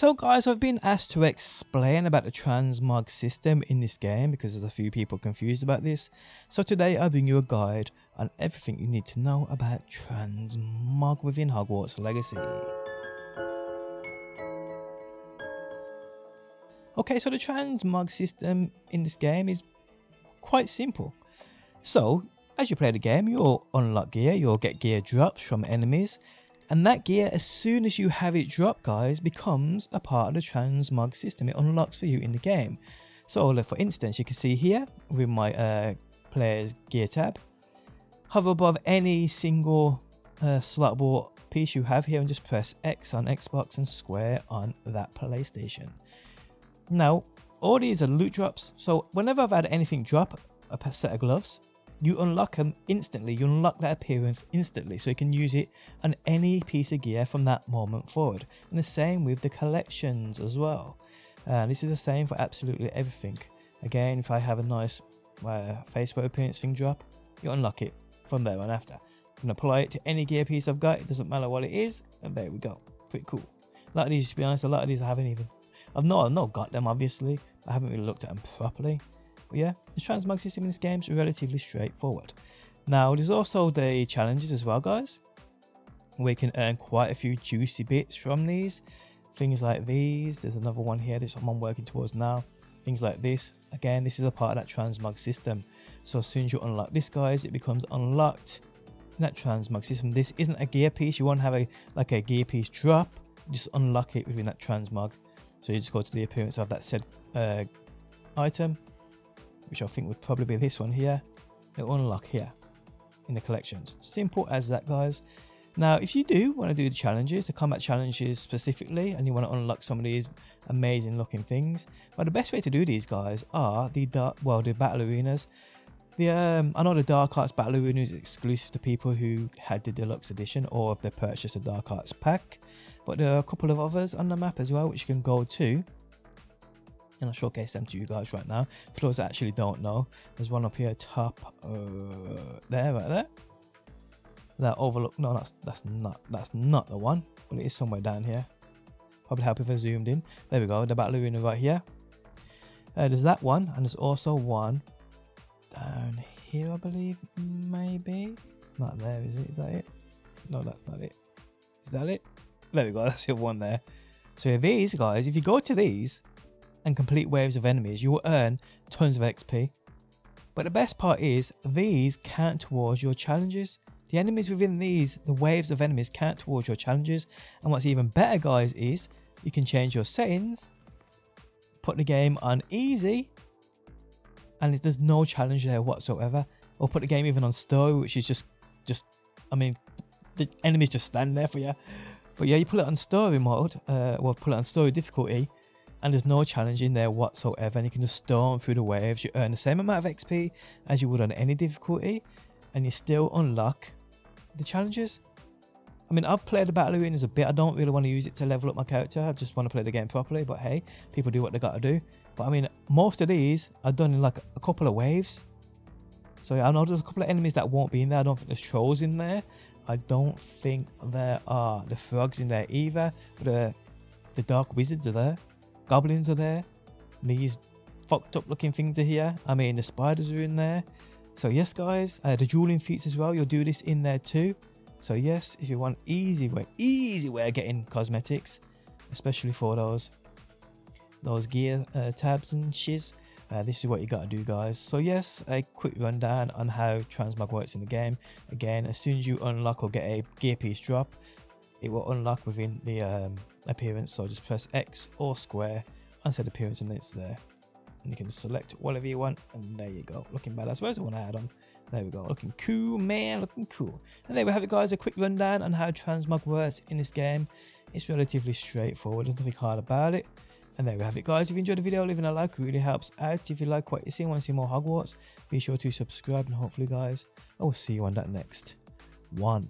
So guys, I've been asked to explain about the transmog system in this game because there's a few people confused about this. So today I bring you a guide on everything you need to know about transmog within Hogwarts Legacy. Okay, so the transmog system in this game is quite simple. So, as you play the game, you'll unlock gear, you'll get gear drops from enemies, and that gear, as soon as you have it drop, guys, becomes a part of the transmog system. It unlocks for you in the game. So, for instance, you can see here with my uh, player's gear tab, hover above any single uh, slotable piece you have here and just press X on Xbox and square on that PlayStation. Now, all these are loot drops. So whenever I've had anything drop, a set of gloves, you unlock them instantly. You unlock that appearance instantly, so you can use it on any piece of gear from that moment forward. And the same with the collections as well. Uh, this is the same for absolutely everything. Again, if I have a nice uh, Facebook appearance thing drop, you unlock it from there on after. You can apply it to any gear piece I've got. It doesn't matter what it is, and there we go. Pretty cool. A lot of these, to be honest, a lot of these I haven't even. I've not, I've not got them obviously. I haven't really looked at them properly. Yeah, the transmog system in this game is relatively straightforward. Now, there's also the challenges as well, guys. We can earn quite a few juicy bits from these. Things like these. There's another one here that I'm working towards now. Things like this. Again, this is a part of that transmog system. So as soon as you unlock this, guys, it becomes unlocked in that transmog system. This isn't a gear piece. You won't have a like a gear piece drop. Just unlock it within that transmog. So you just go to the appearance of that said uh, item which I think would probably be this one here, it'll unlock here in the collections. Simple as that, guys. Now, if you do want to do the challenges, the combat challenges specifically, and you want to unlock some of these amazing looking things, well, the best way to do these guys are the dark, well, the battle arenas. The um, I know the Dark Arts Battle Arena is exclusive to people who had the deluxe edition or if they purchased a Dark Arts pack, but there are a couple of others on the map as well, which you can go to and I'll showcase them to you guys right now. For those that actually don't know, there's one up here top uh, there, right there. That overlook. No, that's that's not that's not the one, but it is somewhere down here. Probably help if I zoomed in. There we go. The battle arena right here. Uh, there's that one, and there's also one down here, I believe. Maybe not there, is it? Is that it? No, that's not it. Is that it? There we go. That's the one there. So these guys, if you go to these, and complete waves of enemies, you will earn tons of XP. But the best part is, these count towards your challenges. The enemies within these, the waves of enemies, count towards your challenges. And what's even better, guys, is you can change your settings, put the game on easy, and there's no challenge there whatsoever. Or put the game even on story, which is just, just, I mean, the enemies just stand there for you. But yeah, you put it on story mode, uh, well, put it on story difficulty, and there's no challenge in there whatsoever and you can just storm through the waves you earn the same amount of xp as you would on any difficulty and you still unlock the challenges I mean, I've played the battle arenas a bit. I don't really want to use it to level up my character. I just want to play the game properly. But hey, people do what they got to do. But I mean, most of these are done in like a couple of waves. So I know there's a couple of enemies that won't be in there. I don't think there's trolls in there. I don't think there are the frogs in there either. But the, the dark wizards are there goblins are there. These fucked up looking things are here. I mean, the spiders are in there. So yes, guys, uh, the dueling feats as well. You'll do this in there too. So yes, if you want easy way, easy way of getting cosmetics, especially for those those gear uh, tabs and shiz, uh, this is what you got to do, guys. So yes, a quick rundown on how transmog works in the game. Again, as soon as you unlock or get a gear piece drop, it will unlock within the um, appearance. So I just press X or square and set appearance and it's there. And you can select whatever you want and there you go. Looking badass. Where's the one I had on? There we go. Looking cool, man. Looking cool. And there we have it, guys. A quick rundown on how transmog works in this game. It's relatively straightforward. Nothing hard about it. And there we have it, guys. If you enjoyed the video, leaving a like really helps out. If you like what you see and want to see more Hogwarts, be sure to subscribe. And hopefully, guys, I will see you on that next one.